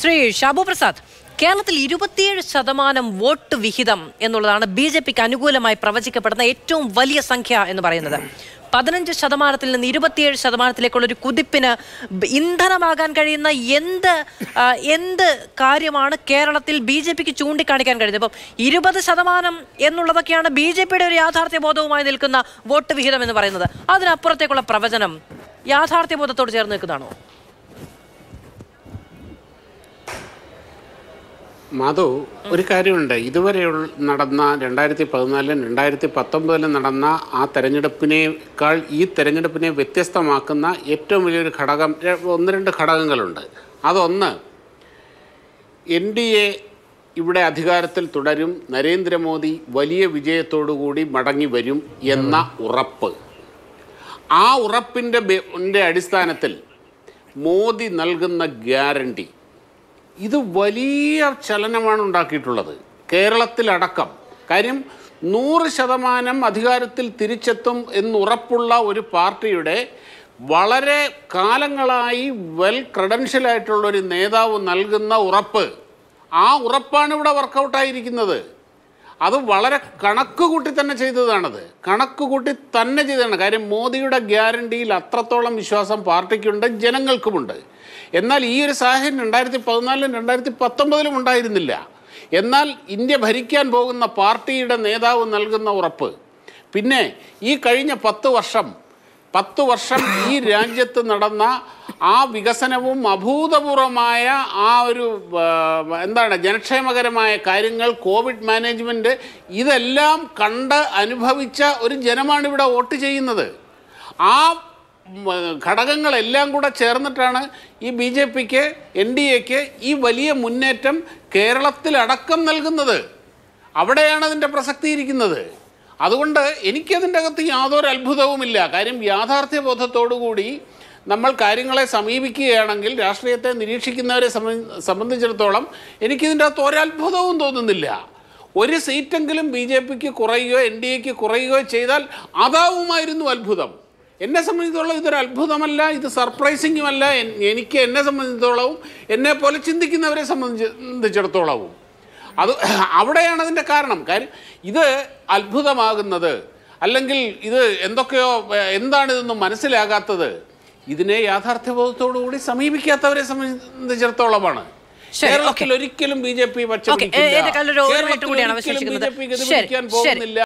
ശ്രീ ഷാബു പ്രസാദ് കേരളത്തിൽ ഇരുപത്തിയേഴ് ശതമാനം വോട്ട് വിഹിതം എന്നുള്ളതാണ് ബി ജെ പിക്ക് അനുകൂലമായി പ്രവചിക്കപ്പെടുന്ന ഏറ്റവും വലിയ സംഖ്യ എന്ന് പറയുന്നത്. പതിനഞ്ച് ശതമാനത്തിൽ നിന്ന് ഇരുപത്തിയേഴ് ശതമാനത്തിലേക്കുള്ള ഒരു കുതിപ്പിന് ഇന്ധനമാകാൻ കഴിയുന്ന എന്ത് എന്ത് കാര്യമാണ് കേരളത്തിൽ ബി ജെ പിക്ക് ചൂണ്ടിക്കാണിക്കാൻ കഴിയുന്നത്? ഇപ്പം ഇരുപത് ശതമാനം എന്നുള്ളതൊക്കെയാണ് ബി ജെ പിയുടെ ഒരു യാഥാർത്ഥ്യ ബോധവുമായി നിൽക്കുന്ന വോട്ട് വിഹിതം എന്ന് പറയുന്നത്. അതിനപ്പുറത്തേക്കുള്ള പ്രവചനം യാഥാർത്ഥ്യ ബോധത്തോട് ചേർന്ന് നിൽക്കുന്നതാണോ? മാധു ഒരു കാര്യമുണ്ട്. ഇതുവരെ നടന്ന രണ്ടായിരത്തി പതിനാലിലും രണ്ടായിരത്തി പത്തൊമ്പതിലും നടന്ന ആ തെരഞ്ഞെടുപ്പിനേക്കാൾ ഈ തെരഞ്ഞെടുപ്പിനെ വ്യത്യസ്തമാക്കുന്ന ഏറ്റവും വലിയൊരു ഘടകം ഒന്ന് രണ്ട് ഘടകങ്ങളുണ്ട്. അതൊന്ന് എൻ ഡി എ ഇവിടെ അധികാരത്തിൽ തുടരും നരേന്ദ്രമോദി വലിയ വിജയത്തോടുകൂടി മടങ്ങി വരും എന്ന ഉറപ്പ്. ആ ഉറപ്പിന്റെ അടിസ്ഥാനത്തിൽ മോദി നൽകുന്ന ഗ്യാരണ്ടി ഇത് വലിയ ചലനമാണ് ഉണ്ടാക്കിയിട്ടുള്ളത്. കേരളത്തിലടക്കം. കാര്യം നൂറ് ശതമാനം അധികാരത്തിൽ തിരിച്ചെത്തും എന്നുറപ്പുള്ള ഒരു പാർട്ടിയുടെ വളരെ കാലങ്ങളായി വെൽ ക്രെഡൻഷ്യലായിട്ടുള്ള ഒരു നേതാവ് നൽകുന്ന ഉറപ്പ്. ആ ഉറപ്പാണ് ഇവിടെ വർക്കൗട്ടായിരിക്കുന്നത്. അത് വളരെ കണക്ക് കൂട്ടി തന്നെ ചെയ്തതാണത്. കണക്ക് കൂട്ടി തന്നെ ചെയ്തതാണ്. കാര്യം മോദിയുടെ ഗ്യാരണ്ടിയിൽ അത്രത്തോളം വിശ്വാസം പാർട്ടിക്കുണ്ട് ജനങ്ങൾക്കുമുണ്ട്. എന്നാൽ ഈ ഒരു സാഹചര്യം രണ്ടായിരത്തി പതിനാലിലും രണ്ടായിരത്തി പത്തൊമ്പതിലും ഉണ്ടായിരുന്നില്ല. എന്നാൽ ഇന്ത്യ ഭരിക്കാൻ പോകുന്ന പാർട്ടിയുടെ നേതാവ് നൽകുന്ന ഉറപ്പ്. പിന്നെ ഈ കഴിഞ്ഞ പത്ത് വർഷം പത്ത് വർഷം ഈ രാജ്യത്ത് നടന്ന ആ വികസനവും അഭൂതപൂർവമായ ആ ഒരു എന്താണ് ജനക്ഷേമകരമായ കാര്യങ്ങൾ കോവിഡ് മാനേജ്മെന്റ് ഇതെല്ലാം കണ്ട് അനുഭവിച്ച ഒരു ജനമാണ് ഇവിടെ വോട്ട് ചെയ്യുന്നത്. ആ ഘടകങ്ങളെല്ലാം കൂടെ ചേർന്നിട്ടാണ് ഈ ബി ജെ പിക്ക് എൻ ഡി എക്ക് ഈ വലിയ മുന്നേറ്റം കേരളത്തിലടക്കം നൽകുന്നത്. അവിടെയാണ് അതിന്റെ പ്രസക്തി ഇരിക്കുന്നത് അതുകൊണ്ട് എനിക്കതിന്റെ അകത്ത് യാതൊരു അത്ഭുതവുമില്ല. കാര്യം യാഥാർത്ഥ്യ ബോധത്തോടുകൂടി നമ്മൾ കാര്യങ്ങളെ സമീപിക്കുകയാണെങ്കിൽ രാഷ്ട്രീയത്തെ നിരീക്ഷിക്കുന്നവരെ സംബന്ധി- സംബന്ധിച്ചിടത്തോളം എനിക്കിതിന്റെ അകത്ത് ഒരത്ഭുതവും തോന്നുന്നില്ല. ഒരു സീറ്റെങ്കിലും ബി ജെ പിക്ക് കുറയുകയോ എൻ ഡി എക്ക് കുറയുകയോ ചെയ്താൽ അതാവുമായിരുന്നു അത്ഭുതം. എന്നെ സംബന്ധിച്ചിടത്തോളം ഇതൊരു അത്ഭുതമല്ല ഇത് സർപ്രൈസിങ്ങുമല്ല. എനിക്ക് എന്നെ സംബന്ധിച്ചിടത്തോളവും എന്നെ പോലെ ചിന്തിക്കുന്നവരെ സംബന്ധിച്ചിടത്തോളവും. അത് അവിടെയാണ് അതിന്റെ കാരണം. കാര്യം ഇത് അത്ഭുതമാകുന്നത്. അല്ലെങ്കിൽ ഇത് എന്തൊക്കെയോ എന്താണ് ഇതൊന്നും മനസ്സിലാകാത്തത്. ഇതിനെ യാഥാർത്ഥ്യബോധത്തോടു കൂടി സമീപിക്കാത്തവരെ സംബന്ധിച്ചിടത്തോളമാണ്. കേരളത്തിൽ ഒരിക്കലും ബി ജെ പി പക്ഷേ കേരളത്തിൽ ഒരിക്കലും ബി ജെ പി പോകുന്നില്ല.